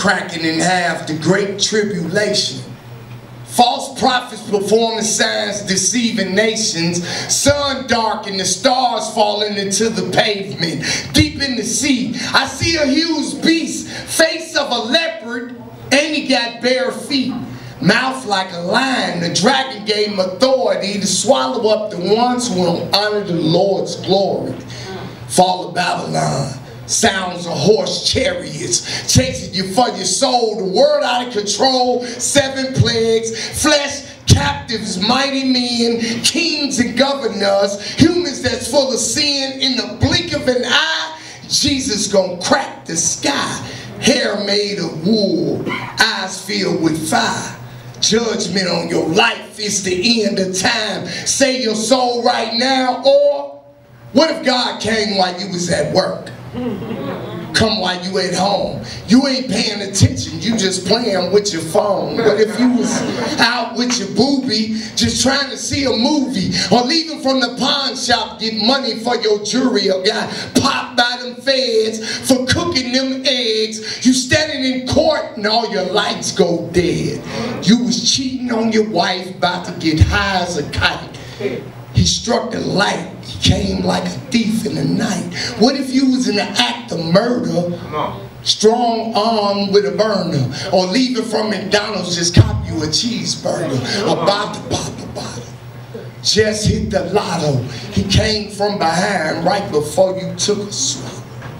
cracking in half, the great tribulation. False prophets performing signs, deceiving nations. Sun dark and the stars falling into the pavement. Deep in the sea, I see a huge beast, face of a leopard, and he got bare feet. Mouth like a lion, the dragon gave him authority to swallow up the ones who don't honor the Lord's glory. Fall of Babylon sounds of horse chariots chasing you for your soul. The world out of control, seven plagues, flesh captives, mighty men, kings and governors, humans that's full of sin in the blink of an eye. Jesus gonna crack the sky. Hair made of wool, eyes filled with fire. Judgment on your life is the end of time. Save your soul right now, or what if God came while you was at work? Come while you at home. You ain't paying attention. You just playing with your phone. But if you was out with your booby, just trying to see a movie, or leaving from the pawn shop, get money for your jewelry, or got popped by them feds for cooking them eggs, you standing in court and all your lights go dead. You was cheating on your wife, about to get high as a kite. He struck the light. He came like a thief in the night. What if you was in the act of murder? Strong arm with a burner. Or leaving from McDonald's, just cop you a cheeseburger. About to pop a bottle. Just hit the lotto. He came from behind right before you took a swallow.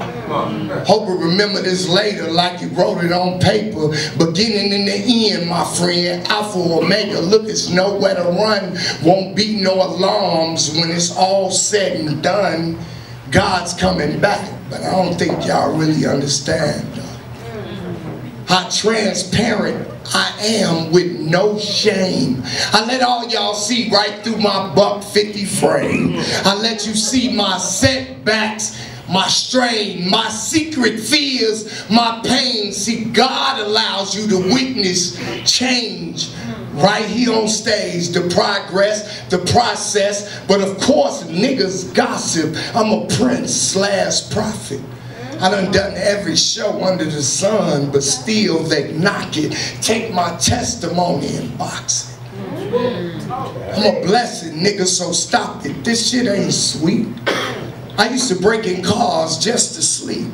Hope you remember this later like you wrote it on paper. Beginning in the end, my friend, Alpha Omega, look, it's nowhere to run. Won't be no alarms when it's all said and done. God's coming back, but I don't think y'all really understand how transparent I am with no shame. I let all y'all see right through my buck 50 frame. I let you see my setbacks my strain, my secret fears, my pain. See, God allows you to witness change right here on stage, the progress, the process. But of course, niggas gossip. I'm a prince slash prophet. I done done every show under the sun, but still they knock it. Take my testimony and box it. I'm a blessed nigga, so stop it. This shit ain't sweet. I used to break in cars just to sleep.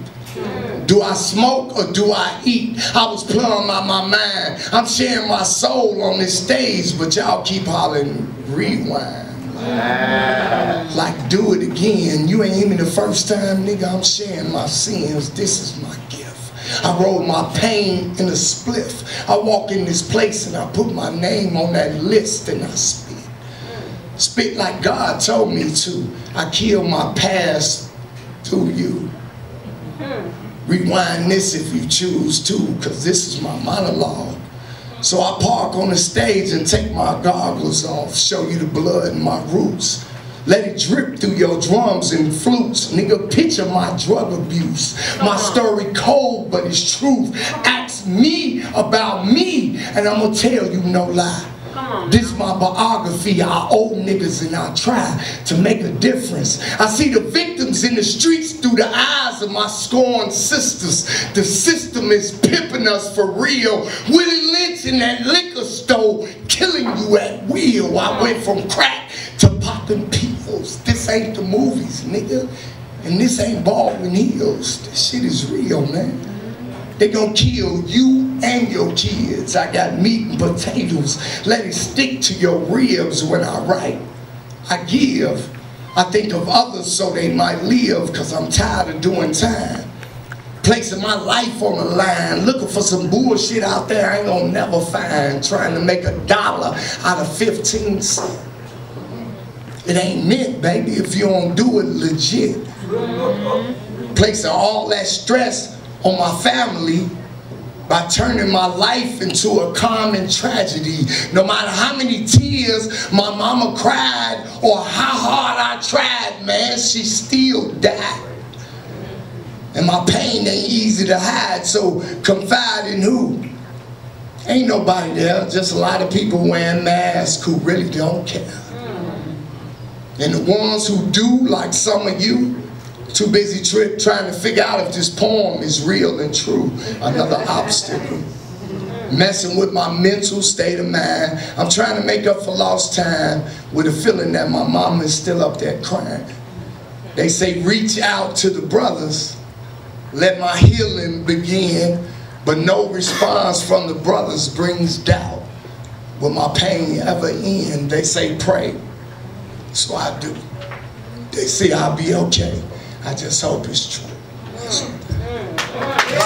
Do I smoke or do I eat? I was playing on my, mind. I'm sharing my soul on this stage, but y'all keep hollering rewind. Like, do it again. You ain't even the first time, nigga. I'm sharing my sins. This is my gift. I roll my pain in a spliff. I walk in this place and I put my name on that list and I spit. Spit like God told me to. I kill my past through you. Hmm. Rewind this if you choose to, because this is my monologue. So I park on the stage and take my goggles off, show you the blood in my roots. Let it drip through your drums and flutes. Nigga, picture my drug abuse. My uh-huh. story cold, but it's truth. Ask me about me, and I'm gonna tell you no lie. This my biography. I owe niggas and I try to make a difference. I see the victims in the streets through the eyes of my scorned sisters. The system is pimping us for real. Willie Lynch in that liquor store killing you at will. I went from crack to popping pills. This ain't the movies, nigga. And this ain't Baldwin Hills. This shit is real, man. They gonna kill you and your kids. I got meat and potatoes. Let it stick to your ribs when I write. I give. I think of others so they might live because I'm tired of doing time. Placing my life on the line, looking for some bullshit out there I ain't gonna never find, trying to make a dollar out of 15 cents. It ain't meant, baby, if you don't do it legit. Mm-hmm. Placing all that stress on my family by turning my life into a common tragedy. No matter how many tears my mama cried or how hard I tried, man, she still died. And my pain ain't easy to hide, so confide in who? Ain't nobody there, just a lot of people wearing masks who really don't care. Mm. And the ones who do, like some of you, Too busy tri trying to figure out if this poem is real and true. Another obstacle. Messing with my mental state of mind. I'm trying to make up for lost time with a feeling that my mama is still up there crying. They say reach out to the brothers. Let my healing begin. But no response from the brothers brings doubt. Will my pain ever end? They say pray. So I do. They say I'll be okay. I just hope it's true. Mm, mm.